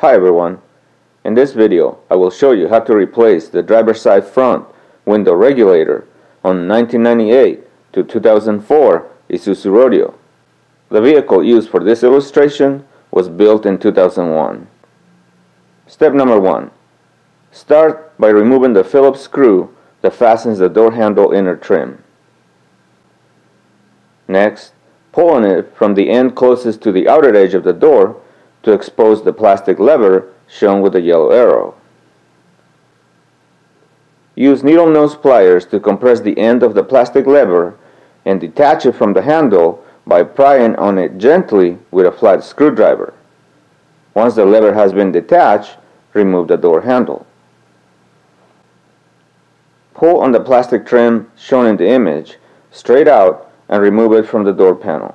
Hi everyone. In this video, I will show you how to replace the driver's side front window regulator on 1998 to 2004 Isuzu Rodeo. The vehicle used for this illustration was built in 2001. Step number 1. Start by removing the Phillips screw that fastens the door handle inner trim. Next, pull on it from the end closest to the outer edge of the door to expose the plastic lever shown with the yellow arrow. Use needle nose pliers to compress the end of the plastic lever and detach it from the handle by prying on it gently with a flat screwdriver. Once the lever has been detached, remove the door handle. Pull on the plastic trim shown in the image straight out and remove it from the door panel.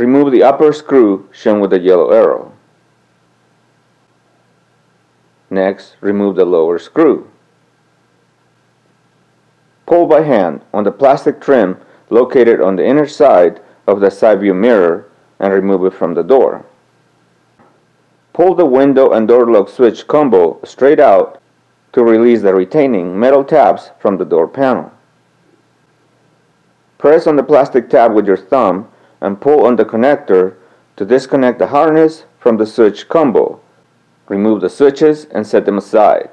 Remove the upper screw shown with the yellow arrow. Next, remove the lower screw. Pull by hand on the plastic trim located on the inner side of the side view mirror and remove it from the door. Pull the window and door lock switch combo straight out to release the retaining metal tabs from the door panel. Press on the plastic tab with your thumb and pull on the connector to disconnect the harness from the switch combo. Remove the switches and set them aside.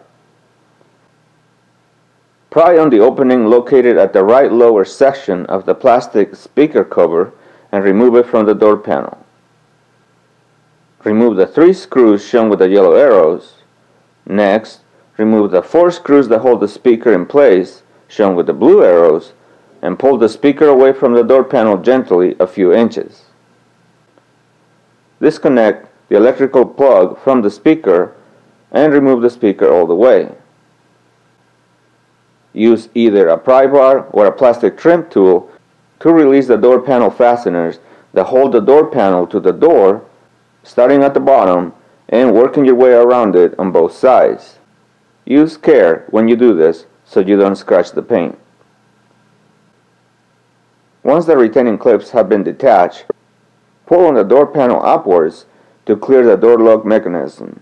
Pry on the opening located at the right lower section of the plastic speaker cover and remove it from the door panel. Remove the three screws shown with the yellow arrows. Next, remove the four screws that hold the speaker in place, shown with the blue arrows, and pull the speaker away from the door panel gently a few inches. Disconnect the electrical plug from the speaker and remove the speaker all the way. Use either a pry bar or a plastic trim tool to release the door panel fasteners that hold the door panel to the door, starting at the bottom and working your way around it on both sides. Use care when you do this so you don't scratch the paint. Once the retaining clips have been detached, pull on the door panel upwards to clear the door lock mechanism.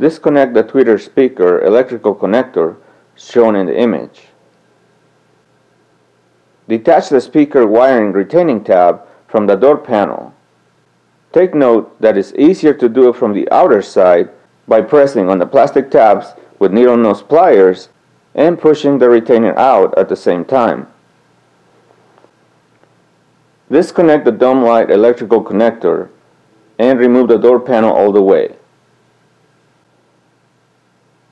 Disconnect the tweeter speaker electrical connector shown in the image. Detach the speaker wiring retaining tab from the door panel. Take note that it's easier to do it from the outer side by pressing on the plastic tabs with needle nose pliers and pushing the retainer out at the same time. Disconnect the dome light electrical connector and remove the door panel all the way.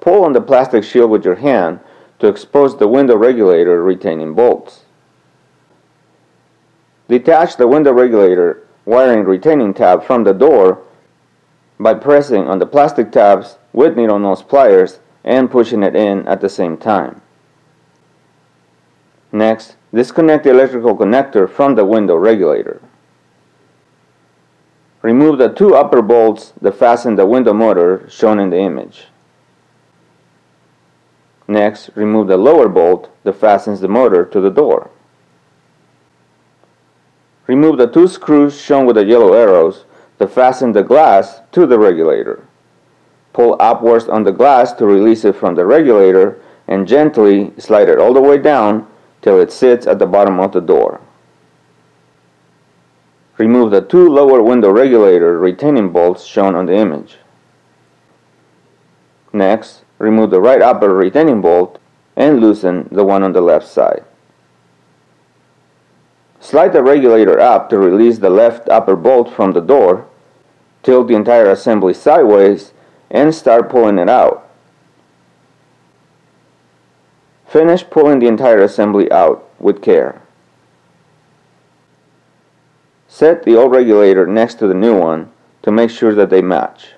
Pull on the plastic shield with your hand to expose the window regulator retaining bolts. Detach the window regulator wiring retaining tab from the door by pressing on the plastic tabs with needle nose pliers and pushing it in at the same time. Next, disconnect the electrical connector from the window regulator. Remove the two upper bolts that fasten the window motor shown in the image. Next, remove the lower bolt that fastens the motor to the door. Remove the two screws shown with the yellow arrows that fasten the glass to the regulator. Pull upwards on the glass to release it from the regulator and gently slide it all the way down till it sits at the bottom of the door. Remove the two lower window regulator retaining bolts shown on the image. Next, remove the right upper retaining bolt and loosen the one on the left side. Slide the regulator up to release the left upper bolt from the door, tilt the entire assembly sideways, and start pulling it out. Finish pulling the entire assembly out with care. Set the old regulator next to the new one to make sure that they match.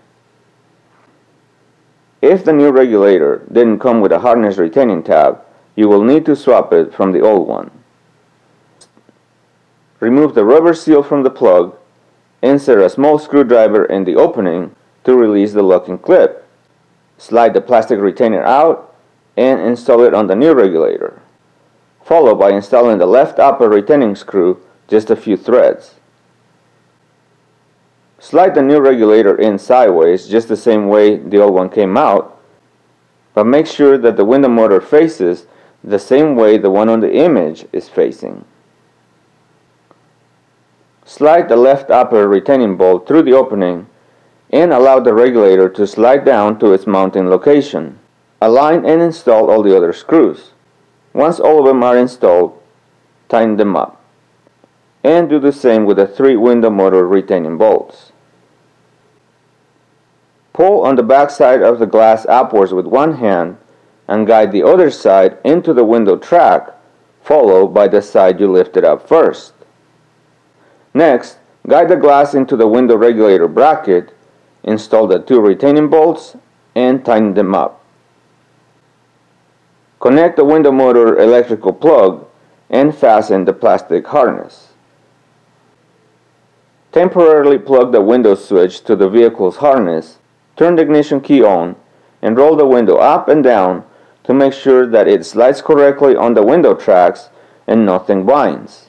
If the new regulator didn't come with a harness retaining tab, you will need to swap it from the old one. Remove the rubber seal from the plug, insert a small screwdriver in the opening to release the locking clip. Slide the plastic retainer out and install it on the new regulator. Follow by installing the left upper retaining screw just a few threads. Slide the new regulator in sideways just the same way the old one came out, but make sure that the window motor faces the same way the one on the image is facing. Slide the left upper retaining bolt through the opening and allow the regulator to slide down to its mounting location. Align and install all the other screws. Once all of them are installed, tighten them up. And do the same with the three window motor retaining bolts. Pull on the back side of the glass upwards with one hand and guide the other side into the window track, followed by the side you lifted up first. Next, guide the glass into the window regulator bracket, install the two retaining bolts, and tighten them up. Connect the window motor electrical plug and fasten the plastic harness. Temporarily plug the window switch to the vehicle's harness, turn the ignition key on, and roll the window up and down to make sure that it slides correctly on the window tracks and nothing binds.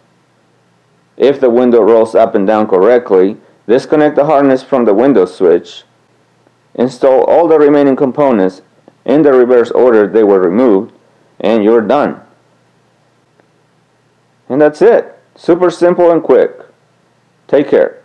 If the window rolls up and down correctly, disconnect the harness from the window switch, install all the remaining components in the reverse order they were removed, and you're done. And that's it. Super simple and quick. Take care.